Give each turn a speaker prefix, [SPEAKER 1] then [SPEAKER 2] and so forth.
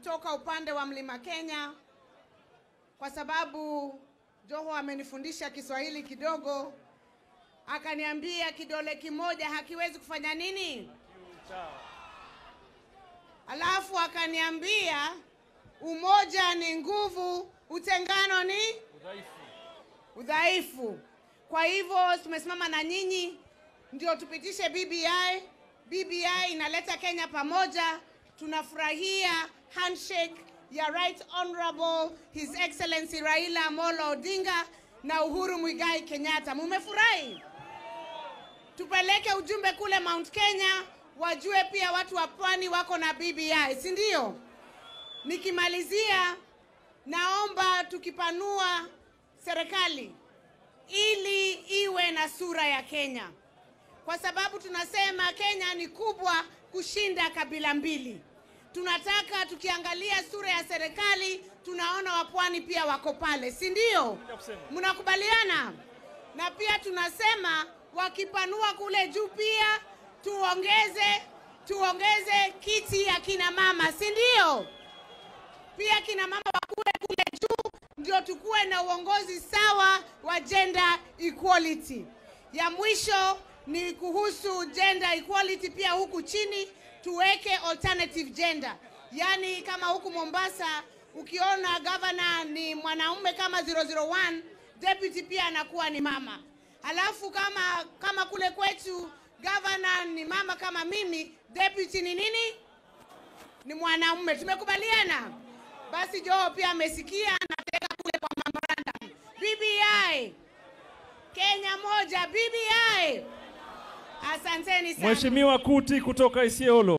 [SPEAKER 1] kutoka upande wa Mlima Kenya kwa sababu Joho amenifundisha Kiswahili kidogo, akaniambia kidole kimoja hakiwezi kufanya nini? Alafu akaniambia umoja ni nguvu, utengano ni udhaifu. Udhaifu. Kwa hivyo tumesimama na nyinyi ndio tupitishe BBI. BBI inaleta Kenya pamoja. Tunafurahia handshake ya Right Honorable His Excellency Raila Amolo Odinga na Uhuru Muigai Kenyatta. Mumefurahi? Tupeleke ujumbe kule Mount Kenya, wajue pia watu wa pwani wako na BBI, si ndio? Nikimalizia, naomba tukipanua serikali ili iwe na sura ya Kenya, kwa sababu tunasema Kenya ni kubwa kushinda kabila mbili. Tunataka tukiangalia sura ya serikali, tunaona wapwani pia wako pale, si ndio? Mnakubaliana? Na pia tunasema wakipanua kule juu pia tuongeze tuongeze kiti ya kina mama, si ndio? Pia kina mama wakuwe kule juu, ndio tukuwe na uongozi sawa wa gender equality. Ya mwisho ni kuhusu gender equality, pia huku chini tuweke alternative gender, yaani kama huku Mombasa ukiona governor ni mwanaume kama 001 deputy pia anakuwa ni mama. Halafu kama kama kule kwetu governor ni mama kama mimi, deputy ni nini? Ni mwanaume. Tumekubaliana? Basi Joho pia amesikia, nateka kule kwa memorandum. BBI Kenya moja, BBI. Asanteni sana.
[SPEAKER 2] Mheshimiwa Kuti kutoka Isiolo.